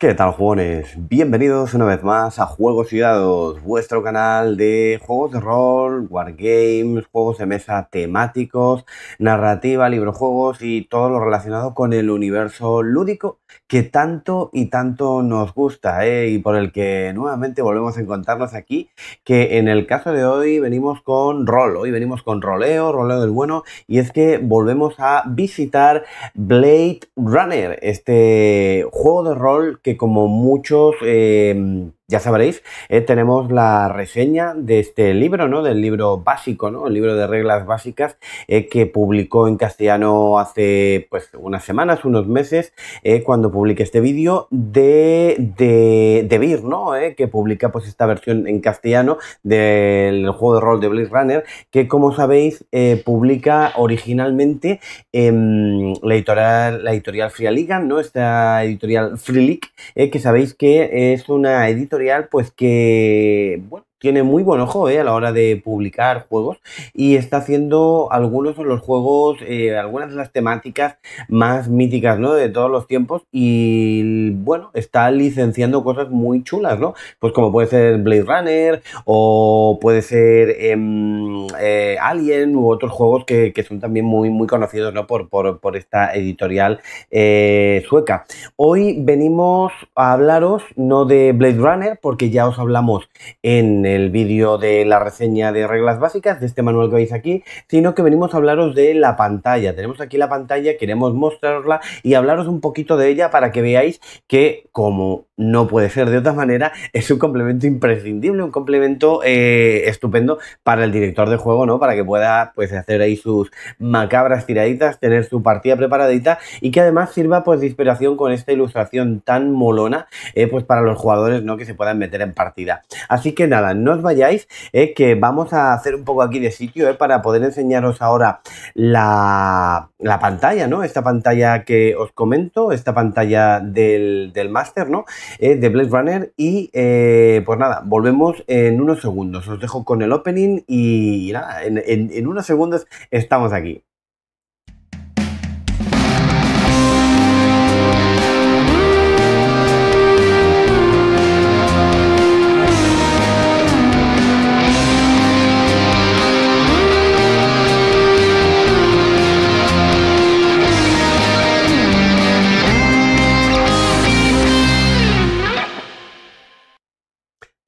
¿Qué tal, jugones? Bienvenidos una vez más a Juegos y Dados, vuestro canal de juegos de rol, wargames, juegos de mesa temáticos, narrativa, librojuegos y todo lo relacionado con el universo lúdico que tanto y tanto nos gusta ¿eh? y por el que nuevamente volvemos a encontrarnos aquí, que en el caso de hoy venimos con rol, hoy venimos con roleo, roleo del bueno, y es que volvemos a visitar Blade Runner, este juego de rol que como muchos eh, ya sabréis, eh, tenemos la reseña de este libro, ¿no? Del libro básico, ¿no? El libro de reglas básicas eh, que publicó en castellano hace pues unas semanas, unos meses, eh, cuando publiqué este vídeo de, de, de Beer, ¿no? que publica pues esta versión en castellano del juego de rol de Blade Runner, que como sabéis publica originalmente la editorial, la editorial Free ¿no? Esta editorial Free que sabéis que es una editorial pues que, bueno, tiene muy buen ojo eh, a la hora de publicar juegos y está haciendo algunos de los juegos, eh, algunas de las temáticas más míticas ¿no? de todos los tiempos y bueno, está licenciando cosas muy chulas, ¿no? Pues como puede ser Blade Runner o puede ser em, eh, Alien u otros juegos que, son también muy, muy conocidos ¿no? por, por, por esta editorial sueca. Hoy venimos a hablaros no de Blade Runner porque ya os hablamos en el vídeo de la reseña de reglas básicas de este manual que veis aquí, sino que venimos a hablaros de la pantalla. Tenemos aquí la pantalla, queremos mostrarla y hablaros un poquito de ella para que veáis que como no puede ser de otra manera, es un complemento imprescindible, un complemento eh, estupendo para el director de juego, ¿no? Para que pueda pues hacer ahí sus macabras tiraditas, tener su partida preparadita y que además sirva pues de inspiración con esta ilustración tan molona, eh, pues para los jugadores, ¿no? Que se puedan meter en partida. Así que nada, no os vayáis, eh, que vamos a hacer un poco aquí de sitio, para poder enseñaros ahora la, pantalla, ¿no? Esta pantalla que os comento, esta pantalla del, del máster, ¿no? Eh, de Blade Runner. Y eh, pues nada, volvemos en unos segundos. Os dejo con el opening y, nada, en unos segundos estamos aquí.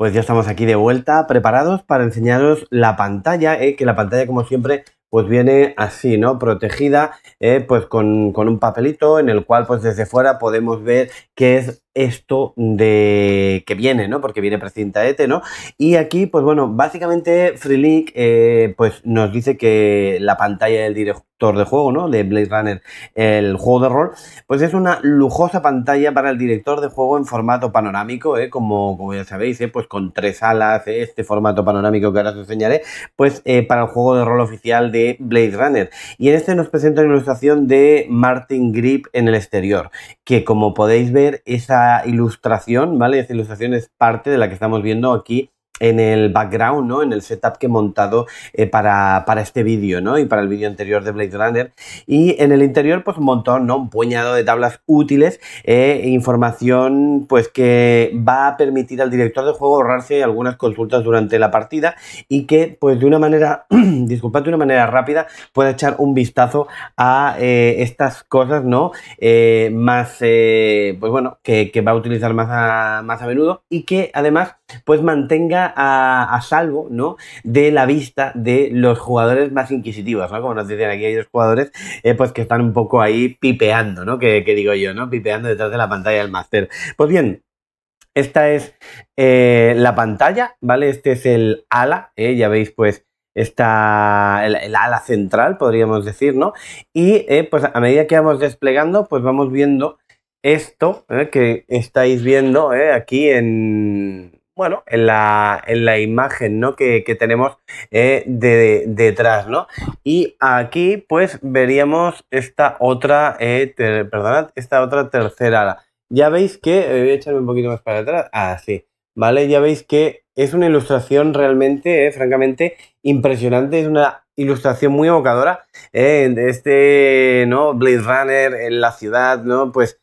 Pues ya estamos aquí de vuelta, preparados para enseñaros la pantalla, eh, que la pantalla como siempre pues viene así, ¿no? Protegida, eh, pues con, con, un papelito en el cual pues desde fuera podemos ver qué es esto de que viene, ¿no? Porque viene precinta ETE, ¿no? Y aquí, pues bueno, básicamente Free eh, pues nos dice que la pantalla del director de juego, ¿no? De Blade Runner, el juego de rol, pues es una lujosa pantalla para el director de juego en formato panorámico, ¿eh? Como, como ya sabéis, ¿eh? Pues con tres alas, ¿eh? este formato panorámico que ahora os enseñaré, pues eh, para el juego de rol oficial de Blade Runner. Y en este nos presenta una ilustración de Martin Grip en el exterior, que como podéis ver, esa ilustración, ¿vale? Esa ilustración es parte de la que estamos viendo aquí en el background, ¿no? En el setup que he montado eh, para, este vídeo, ¿no? Y para el vídeo anterior de Blade Runner. Y en el interior, pues un montón, ¿no? Un puñado de tablas útiles, e información, pues que va a permitir al director de juego ahorrarse algunas consultas durante la partida y que, pues de una manera, disculpad, de una manera rápida, pueda echar un vistazo a eh, estas cosas, ¿no? más, pues bueno, que, va a utilizar más a, más a menudo y que además, pues mantenga a, salvo, ¿no? De la vista de los jugadores más inquisitivos, ¿no? Como nos dicen aquí, hay dos jugadores, eh, pues que están un poco ahí pipeando, ¿no? Que, digo yo, ¿no? Pipeando detrás de la pantalla del máster. Pues bien, esta es eh, la pantalla, ¿vale? Este es el ala, ¿eh? ya veis, pues, está el, ala central, podríamos decir, ¿no? Y pues a medida que vamos desplegando, pues vamos viendo esto que estáis viendo aquí en, bueno, en la, en la imagen ¿no? que, tenemos eh, de, detrás, ¿no? Y aquí, pues, veríamos esta otra, eh, perdonad, esta otra tercera ala. Ya veis que, eh, voy a echarme un poquito más para atrás, así, ¿vale? Ya veis que es una ilustración realmente, francamente, impresionante, es una ilustración muy evocadora de este, ¿no? Blade Runner en la ciudad, ¿no? Pues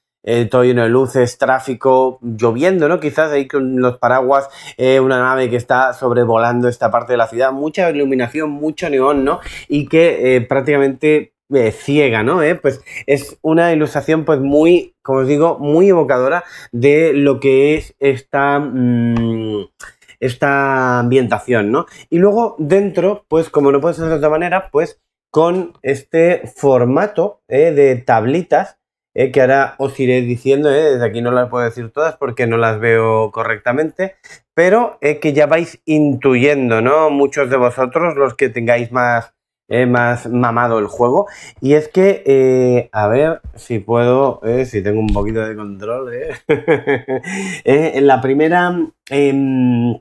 todo lleno de luces, tráfico, lloviendo, ¿no? Quizás ahí con los paraguas, una nave que está sobrevolando esta parte de la ciudad, mucha iluminación, mucho neón, ¿no? Y que prácticamente ciega, ¿no? Pues es una ilustración pues muy, como os digo, muy evocadora de lo que es esta... Mm, esta ambientación, ¿no? Y luego dentro, pues como no puede ser de otra manera, pues con este formato ¿eh? de tablitas ¿eh? que ahora os iré diciendo, ¿eh? desde aquí no las puedo decir todas porque no las veo correctamente, pero que ya vais intuyendo, ¿no? Muchos de vosotros, los que tengáis más, más mamado el juego, y es que, a ver si puedo, si tengo un poquito de control, en la primera... Em,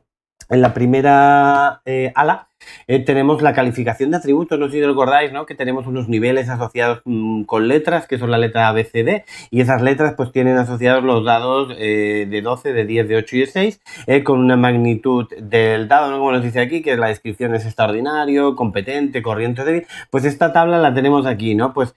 en la primera eh, ala eh, tenemos la calificación de atributos, no sé si recordáis, ¿no? Que tenemos unos niveles asociados mm, con letras, que son la letra A, B, C, D, y esas letras pues tienen asociados los dados eh, de 12, de 10, de 8 y de 6, con una magnitud del dado, ¿no? Como nos dice aquí, que la descripción es extraordinario, competente, corriente débil, pues esta tabla la tenemos aquí, ¿no? Pues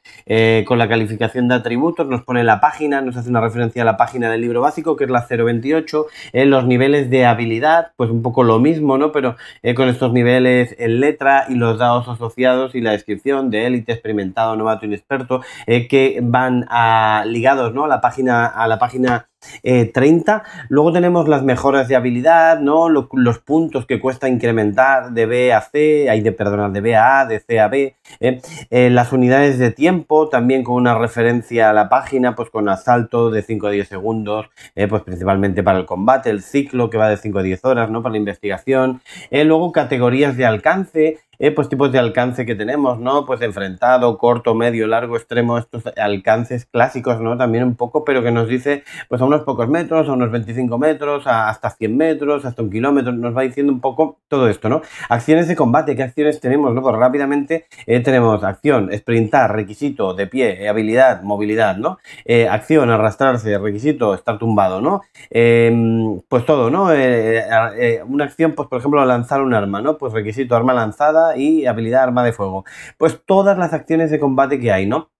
con la calificación de atributos nos pone la página, nos hace una referencia a la página del libro básico, que es la 028, los niveles de habilidad, pues un poco lo mismo, ¿no? Pero con estos niveles en letra y los dados asociados y la descripción de élite, experimentado, novato, inexperto, eh, que van a, ligados ¿no? a la página, a la página 30. Eh, Luego tenemos las mejoras de habilidad, ¿no? Los, puntos que cuesta incrementar de B a C, hay de, perdón, de B a A, de C a B. ¿eh? Eh, las unidades de tiempo, también con una referencia a la página, pues con asalto de 5 a 10 segundos, pues principalmente para el combate, el ciclo que va de 5 a 10 horas, ¿no? Para la investigación. luego categorías de alcance, eh, pues tipos de alcance que tenemos, ¿no? Pues enfrentado, corto, medio, largo, extremo, estos alcances clásicos, ¿no? También un poco, pero que nos dice, pues a unos pocos metros, a unos 25 metros, hasta 100 metros, hasta un kilómetro, nos va diciendo un poco todo esto, ¿no? Acciones de combate, ¿qué acciones tenemos? ¿no? Pues rápidamente eh, tenemos acción, sprintar, requisito, de pie, habilidad, movilidad, ¿no? Eh, acción, arrastrarse, requisito, estar tumbado, ¿no? Em, pues todo, ¿no? una acción, pues por ejemplo, lanzar un arma, ¿no? Pues requisito, arma lanzada, y habilidad arma de fuego. Pues todas las acciones de combate que hay, ¿no?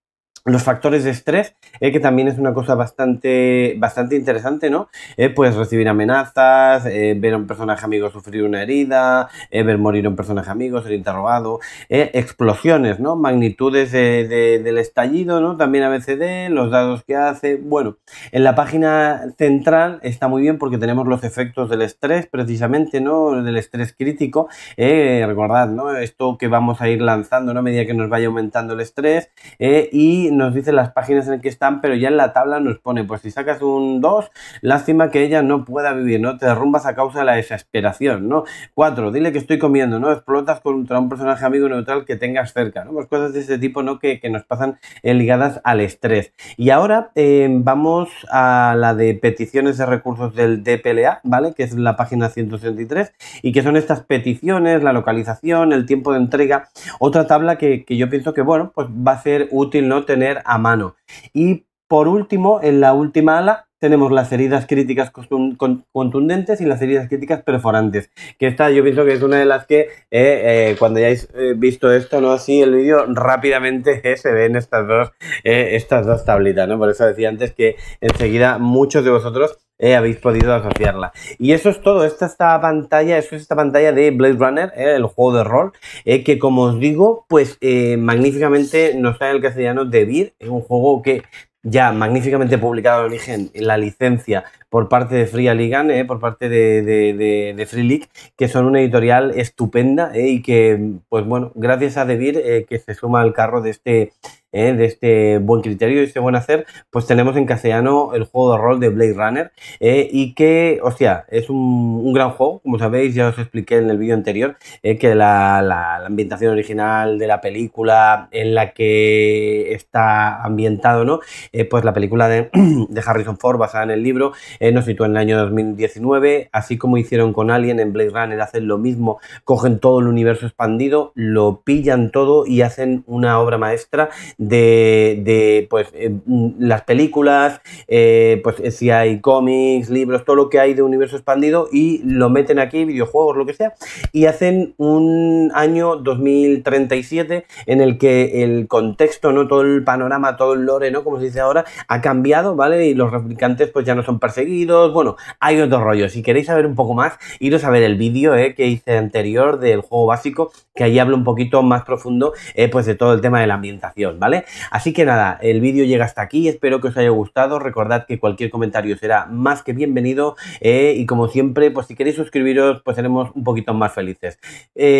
Los factores de estrés, eh, que también es una cosa bastante, bastante interesante, ¿no? Eh, puedes recibir amenazas, eh, ver a un personaje amigo sufrir una herida, ver morir a un personaje amigo, ser interrogado, explosiones, ¿no? Magnitudes del estallido, ¿no? También ABCD, los dados que hace. Bueno, en la página central está muy bien porque tenemos los efectos del estrés, precisamente, ¿no? Del estrés crítico. recordad, ¿no? Esto que vamos a ir lanzando, ¿no? A medida que nos vaya aumentando el estrés y nos dice las páginas en las que están, pero ya en la tabla nos pone, pues si sacas un 2, lástima que ella no pueda vivir, ¿no? Te derrumbas a causa de la desesperación, ¿no? 4, dile que estoy comiendo, ¿no? Explotas contra un personaje amigo neutral que tengas cerca, ¿no? Pues cosas de este tipo, ¿no? Que, nos pasan eh, ligadas al estrés. Y ahora eh, vamos a la de peticiones de recursos del DPLA, ¿vale? Que es la página 163 y que son estas peticiones, la localización, el tiempo de entrega. Otra tabla que, que yo pienso que, bueno, pues va a ser útil, ¿no? Tener a mano. Y por último, en la última ala, tenemos las heridas críticas contundentes y las heridas críticas perforantes. Que esta yo pienso que es una de las que eh, eh, cuando hayáis eh, visto esto, ¿no? Así el vídeo rápidamente se ven estas dos, estas dos tablitas, ¿no? Por eso decía antes que enseguida muchos de vosotros habéis podido asociarla. Y eso es todo. Esta, esta pantalla, eso es esta pantalla de Blade Runner, el juego de rol, que como os digo, pues magníficamente nos trae el castellano de Vir. Es un juego que ya magníficamente publicado en origen la licencia por parte de Free Ligan, eh, por parte de, de, Free League, que son una editorial estupenda eh, y que, pues bueno, gracias a Debir, eh, que se suma al carro de este ¿eh? de este buen criterio y este buen hacer, pues tenemos en castellano el juego de rol de Blade Runner ¿eh? y que, hostia, es un, gran juego, como sabéis, ya os expliqué en el vídeo anterior, ¿eh? que la, ambientación original de la película en la que está ambientado, ¿no? pues la película de, de, Harrison Ford basada en el libro nos sitúa en el año 2019, así como hicieron con Alien en Blade Runner, hacen lo mismo, cogen todo el universo expandido, lo pillan todo y hacen una obra maestra de, pues, eh, las películas, eh, pues si hay cómics, libros, todo lo que hay de universo expandido y lo meten aquí, videojuegos, lo que sea, y hacen un año 2037 en el que el contexto, ¿no? Todo el panorama, todo el lore, ¿no? Como se dice ahora, ha cambiado, ¿vale? Y los replicantes pues ya no son perseguidos, bueno, hay otro rollo. Si queréis saber un poco más, iros a ver el vídeo ¿eh? que hice anterior del juego básico, que ahí hablo un poquito más profundo, eh, pues de todo el tema de la ambientación, ¿vale? Así que nada, el vídeo llega hasta aquí, espero que os haya gustado, recordad que cualquier comentario será más que bienvenido eh, y como siempre, pues si queréis suscribiros, pues seremos un poquito más felices.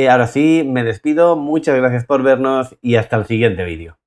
ahora sí, me despido, muchas gracias por vernos y hasta el siguiente vídeo.